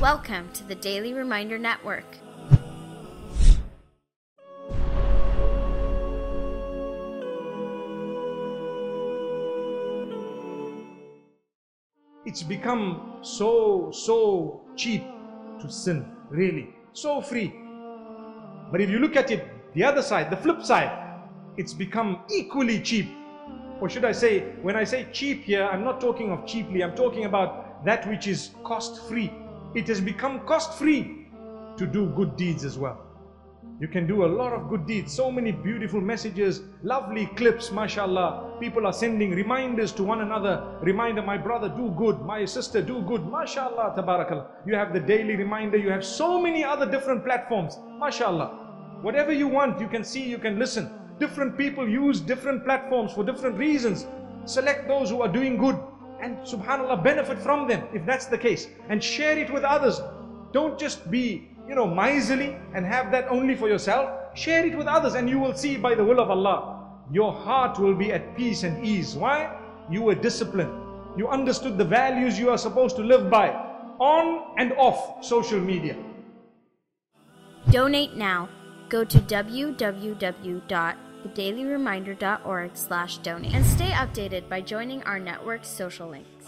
Welcome to the Daily Reminder Network. It's become so, so cheap to sin, really. So free. But if you look at it, the other side, the flip side, it's become equally cheap. Or should I say, when I say cheap here, I'm not talking of cheaply, I'm talking about that which is cost free. It has become cost free to do good deeds as well. You can do a lot of good deeds. So many beautiful messages, lovely clips, mashallah. People are sending reminders to one another. Reminder, my brother, do good. My sister, do good. Mashallah, tabarakallah. You have the daily reminder. You have so many other different platforms. Mashallah. Whatever you want, you can see, you can listen. Different people use different platforms for different reasons. Select those who are doing good and subhanallah benefit from them if that's the case and share it with others. Don't just be you know, miserly and have that only for yourself. Share it with others and you will see by the will of Allah, your heart will be at peace and ease. Why? You were disciplined. You understood the values you are supposed to live by on and off social media. Donate now. Go to www.thedailyreminder.org slash donate and stay updated by joining our network's social links.